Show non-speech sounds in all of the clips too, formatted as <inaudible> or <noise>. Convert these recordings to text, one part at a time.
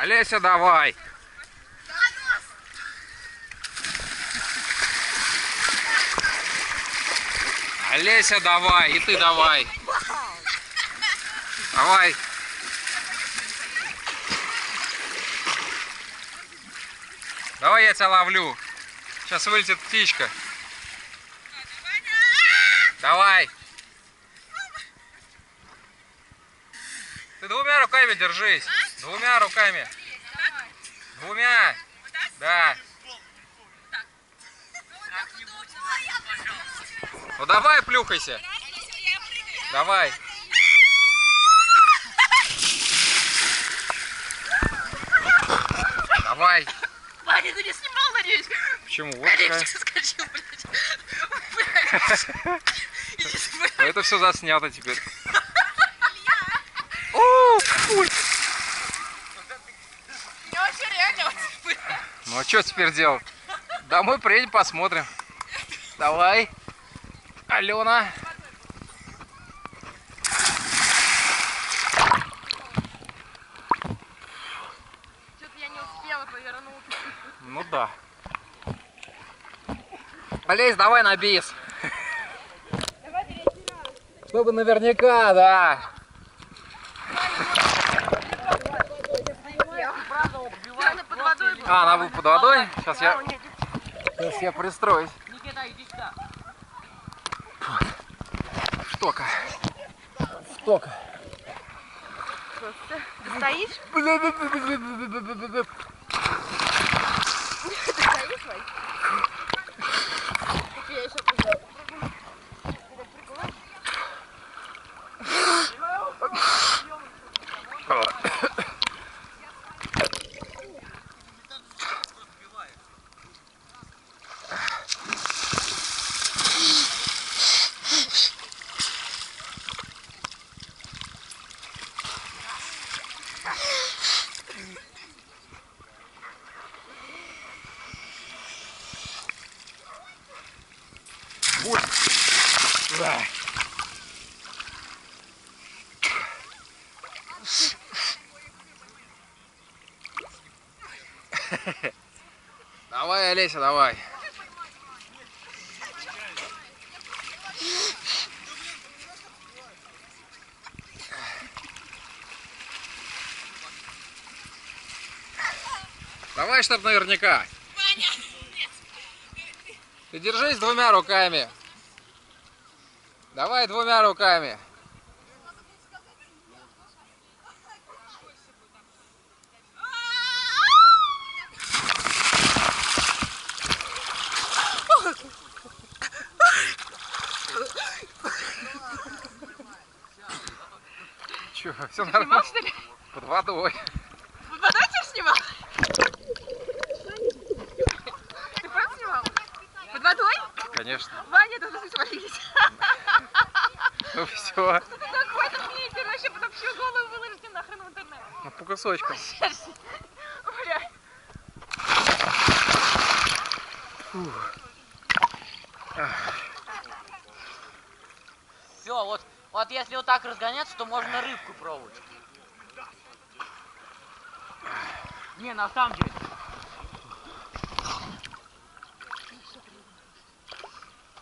Олеся, давай. Олеся, давай. И ты давай. Давай. Давай я тебя ловлю. Сейчас вылетит птичка. Давай. Ты двумя руками держись. Двумя руками. Двумя. Да. Ну давай плюхайся. Давай. Давай. Ваня, ты не снимал, надеюсь? Почему? Вот такая. Соскочил, блядь. А <laughs> Это все заснято теперь. О, фу. Я вообще реально вот, блядь. Ну а что теперь делать? Домой приедем, посмотрим. Давай. Алена. Что-то я не успела повернуться. Ну да. Олесь, давай на бис. Чтобы наверняка, да. Она под водой была. А, она будет под водой. Сейчас я, сейчас я пристроюсь. Никита, иди сюда. Штока. Штока. Ты стоишь Вань? Так я еще прыгну. Будь. Да. Давай, Олеся, давай. Давай, чтоб наверняка. Ты держись двумя руками. Давай двумя руками. Че, все Снимал, нормально? что ли? Под водой. Под водой тебя снимал? Ты правда снимал? Под водой? Конечно. Ваня, тут должны свалились. Ну все. Ты такой там ветер, вообще потом всю голову выложите нахрен в интернет. Ну по кусочкам. Бля. Все, вот, если вот так разгоняться, то можно рыбку пробовать. Не, на самом деле.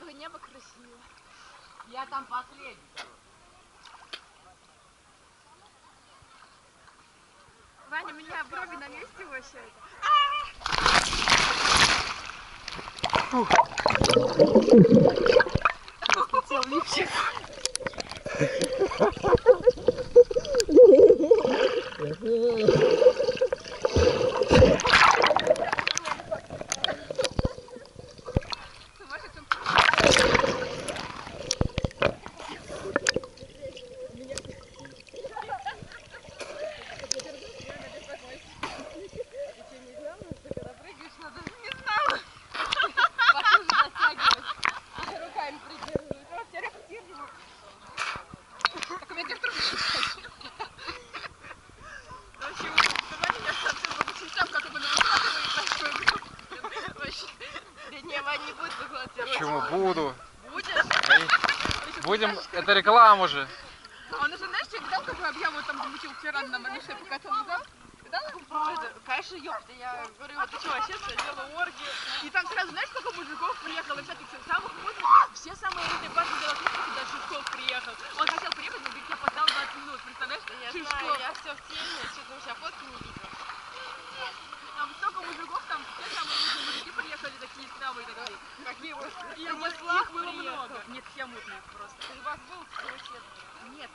Ой, небо красиво. Я там последний. Ваня, меня брови на месте вообще. Руками Yeah. Вань, не будет выкладывать. Почему буду? Будешь? Будем. Это реклама же. А Он уже, знаешь, что дал какую объяву там замутил вчера на малыше, пока там дал? ожидала? Это, Конечно, ёпта, я говорю, вот ты что, вообще делала оргию. И там сразу, знаешь, сколько мужиков приехало, всяких самых модных, все самые умные парни Белокрутки, даже Шишков приехал. Он хотел приехать, но говорит, я опоздал 20 минут, представляешь? Я Шишков. знаю, я все в теме, что-то у тебя фотки не видела. Там столько мужиков, там все самые умные мужики приехали, такие. Какие вот, и их Ярослав было много. Нет, все мутные просто. У вас был вообще. Нет,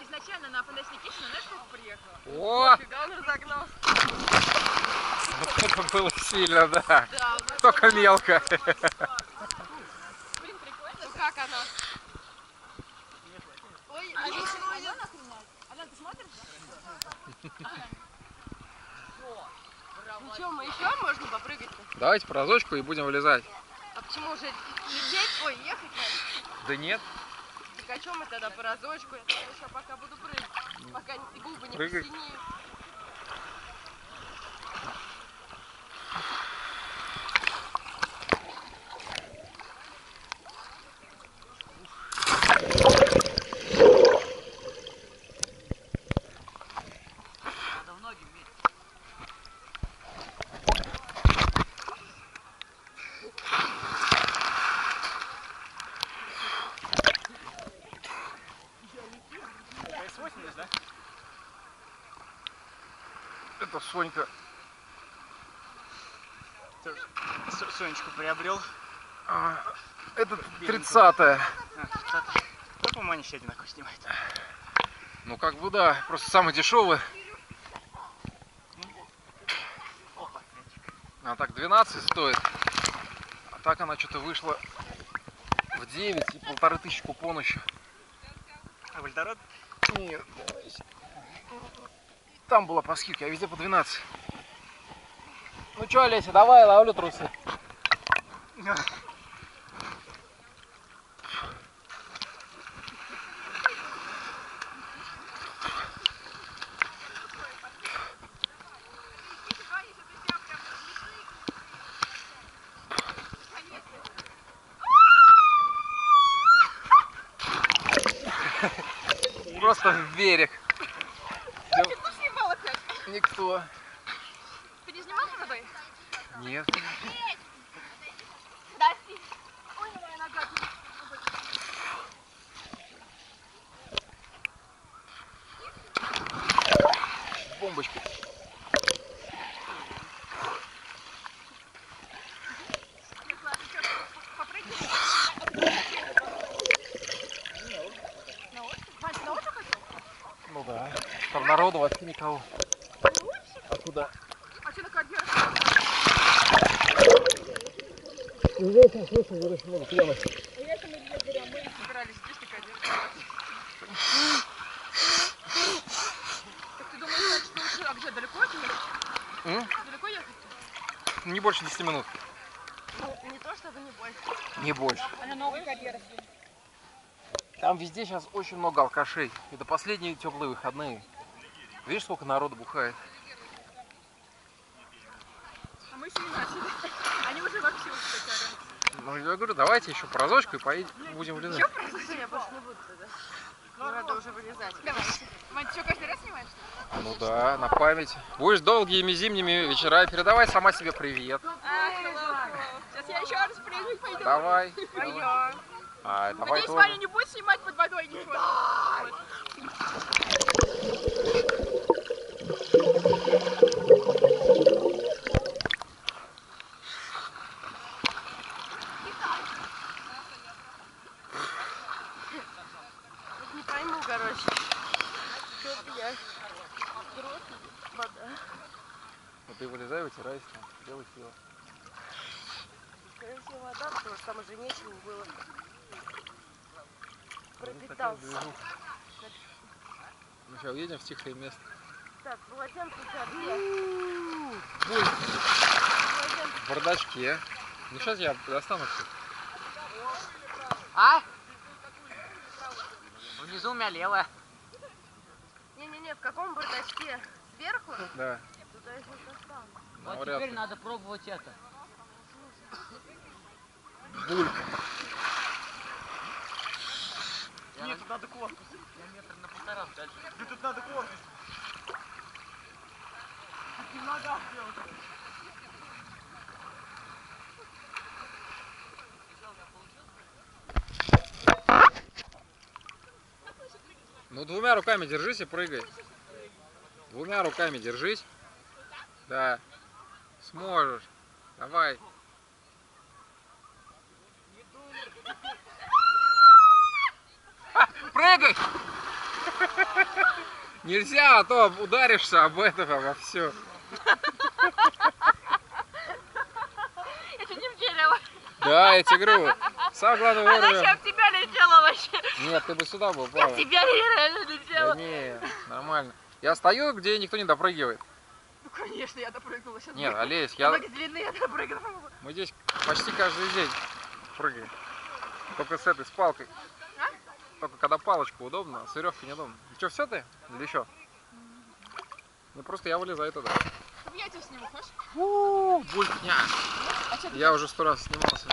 изначально на Фантастике Китчена, знаешь, сколько приехало? О, Фига он разогнался. это <laughs> было сильно, да. Да, Только мелко. Блин, прикольно. Ну как она? Ой, Алена. Алена, ты смотришь? <laughs> Ну что, мы еще можно попрыгать-то? Давайте по разочку и будем вылезать. А почему уже лететь? Ой, ехать надо? Да нет. Так о чем мы тогда по разочку? Я еще пока буду прыгать. Пока губы не Прыгай. посинеют. Надо в ноги вместе. Это Сонька. Сонечку приобрел. А, Это 30-е. Да, по-моему, они еще одинаково снимают. Ну как бы да, просто самый дешевый. Опа, А так 12 стоит. А так она что-то вышла в 9 и полторы тысячи купон еще. А вольтород? Нет, там была по скидке, а везде по 12. Ну чё, Олеся, давай, ловлю трусы. Просто в берег. Никто. Ты не снимал водой? Нет. Да, си. Ой, моя нога. Бомбочку. Хотел? Ну да. Там народу вообще никого. А куда? А что такое? Здесь я слышу, здесь много пьяных. А это мы где берем? Мы собирались здесь такая Так ты думаешь, что лучше, а где, далеко? М? Далеко ехать? Не больше 10 минут. Ну, не то чтобы не больше. Не больше. А на новый карьер. Там везде сейчас очень много алкашей. Это последние теплые выходные. Видишь, сколько народу бухает? Мы еще не начали. Они уже вообще орут. Ну, я говорю, давайте еще по разочку и поедем, будем влезать. Слушай, я больше не буду тогда. Надо уже вылезать. Давай. Ты что, каждый раз снимаешь? Ну да, на память. Будешь долгими зимними вечера, передавай сама себе привет. Сейчас я еще раз прыгать пойду. Давай. Пойдем. А, давай Надеюсь, тоже. Ваня не будет снимать под водой ничего. Не пойму, короче. Что я? Рот, вода. Ну, ты вылезай, вытирайся, там, делай дело. Скорее всего, вода, потому что там уже нечего было. Пропитался. Ну, сейчас уедем в тихое место. Так, полотенце в бардачке. Ну, сейчас я достану все. А? Внизу у меня левая. Не-не-не, в каком бардачке? Сверху? Да. Туда еще достану. Ну, Вот теперь надо пробовать это. Булька. Нет, тут надо корпус. я метр на полтора дальше. Да тут надо корпус. Ну двумя руками держись и прыгай. Двумя руками держись. Да. Сможешь. Давай. Прыгай! Нельзя, а то ударишься об этого во все. Я чуть не втерила. Да, я тебе говорю. Самое главное Она еще об тебя летела вообще. Нет, ты бы сюда был, Об Павел. тебя реально Да летела. не, нормально. Я стою, где никто не допрыгивает. Ну, конечно, я допрыгнула. Сейчас Нет, Олесь, я... Ноги длинные, я допрыгнула. мы здесь почти каждый день прыгаем. Только с этой, с палкой. А? Только когда палочку удобно, а с веревкой неудобно. Что, все ты? Или еще? Ну просто я вылезаю туда. Я тебя сниму, хочешь? Фу, булькня. А что ты Я уже сто раз снимался.